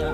ya